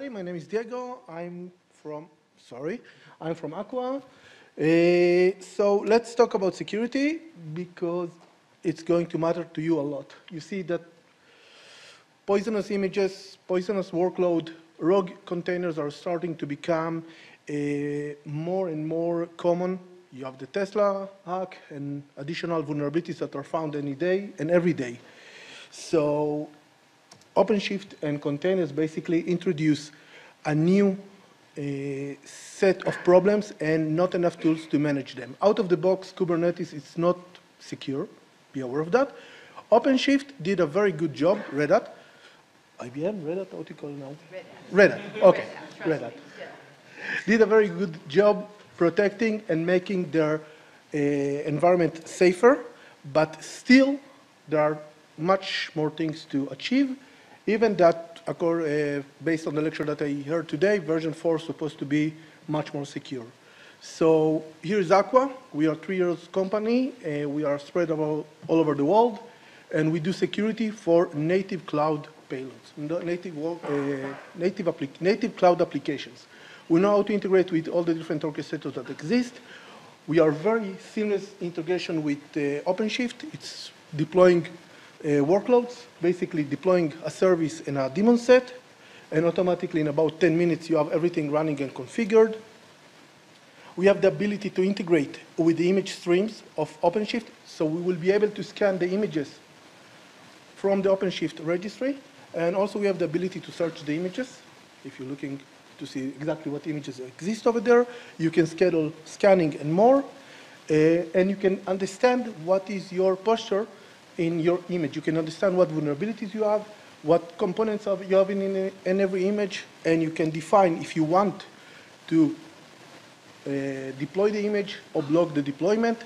everybody. My name is Diego. I'm from, sorry, I'm from Aqua. Uh, so let's talk about security because it's going to matter to you a lot. You see that poisonous images, poisonous workload, rogue containers are starting to become uh, more and more common. You have the Tesla hack and additional vulnerabilities that are found any day and every day. So OpenShift and containers basically introduce a new uh, set of problems and not enough tools to manage them. Out of the box, Kubernetes is not secure. Be aware of that. OpenShift did a very good job, Red Hat. IBM, Red Hat, what do you call it now? Red Hat. Red Hat, okay. Red Hat. Did a very good job protecting and making their uh, environment safer, but still there are much more things to achieve. Even that, uh, based on the lecture that I heard today, version 4 is supposed to be much more secure. So here is Aqua. We are a three years company. Uh, we are spread all, all over the world, and we do security for native cloud payloads, native, uh, native, native cloud applications. We know how to integrate with all the different orchestrators that exist. We are very seamless integration with uh, OpenShift. It's deploying workloads, basically deploying a service in a daemon set, and automatically in about 10 minutes you have everything running and configured. We have the ability to integrate with the image streams of OpenShift, so we will be able to scan the images from the OpenShift registry, and also we have the ability to search the images. If you're looking to see exactly what images exist over there, you can schedule scanning and more, uh, and you can understand what is your posture in your image. You can understand what vulnerabilities you have, what components of you have in, in every image, and you can define if you want to uh, deploy the image or block the deployment.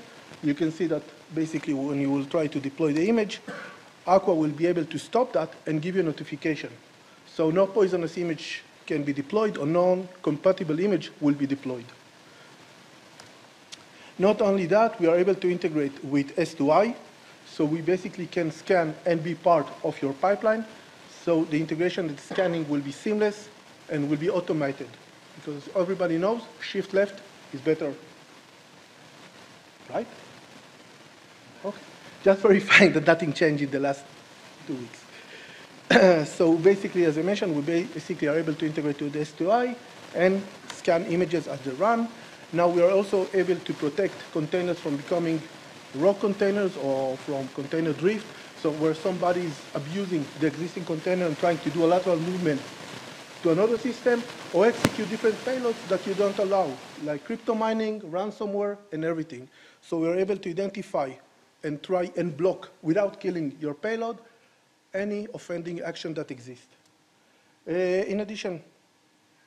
You can see that basically when you will try to deploy the image, Aqua will be able to stop that and give you a notification. So no poisonous image can be deployed or non-compatible image will be deployed. Not only that, we are able to integrate with S2I, so we basically can scan and be part of your pipeline. So the integration and scanning will be seamless and will be automated because everybody knows shift left is better. Right? Okay. Just verifying that nothing changed in the last two weeks. so basically, as I mentioned, we basically are able to integrate with S2I and scan images as they run. Now we are also able to protect containers from becoming raw containers or from container drift. So where somebody is abusing the existing container and trying to do a lateral movement to another system or execute different payloads that you don't allow, like crypto mining, ransomware, and everything. So we're able to identify and try and block without killing your payload any offending action that exists. Uh, in addition,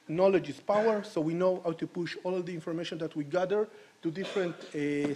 knowledge is power, so we know how to push all of the information that we gather to different uh,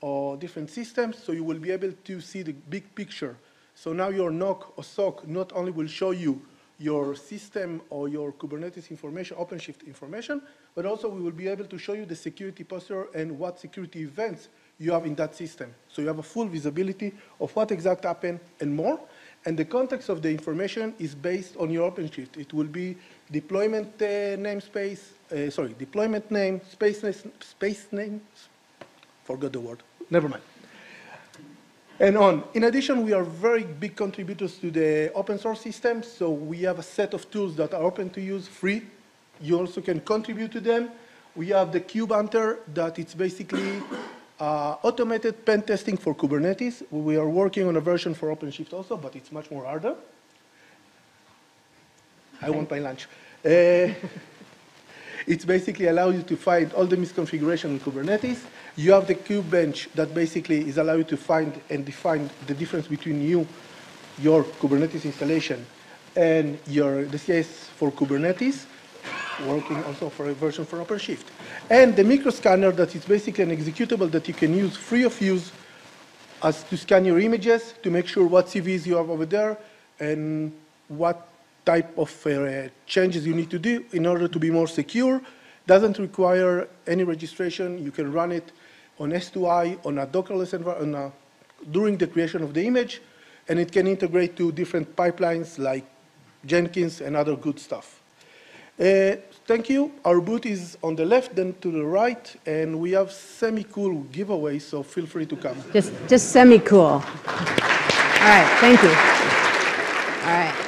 or different systems, so you will be able to see the big picture. So now your NOC or SOC not only will show you your system or your Kubernetes information, OpenShift information, but also we will be able to show you the security posture and what security events you have in that system. So you have a full visibility of what exactly happened and more. And the context of the information is based on your OpenShift. It will be deployment uh, namespace, uh, sorry, deployment name, space, space name, forgot the word, never mind. And on. In addition, we are very big contributors to the open source system, so we have a set of tools that are open to use, free. You also can contribute to them. We have the KubeHunter that it's basically uh, automated pen testing for Kubernetes. We are working on a version for OpenShift also, but it's much more harder. I want my lunch. Uh, it basically allows you to find all the misconfiguration in Kubernetes. You have the kubebench that basically is allow you to find and define the difference between you, your Kubernetes installation, and your the CS for Kubernetes, working also for a version for OpenShift. And the microscanner that is basically an executable that you can use free of use as to scan your images to make sure what CVs you have over there and what type of uh, changes you need to do in order to be more secure. Doesn't require any registration. You can run it on S2I, on a Dockerless environment, during the creation of the image, and it can integrate to different pipelines like Jenkins and other good stuff. Uh, thank you. Our booth is on the left, then to the right, and we have semi-cool giveaways, so feel free to come. Just, just semi-cool. All right, thank you. All right.